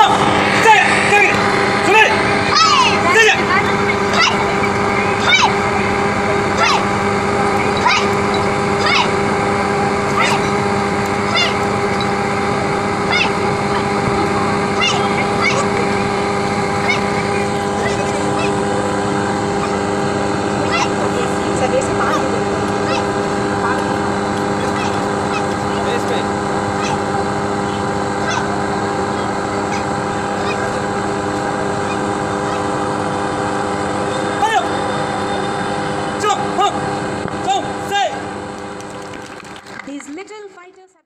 Huh! little fighters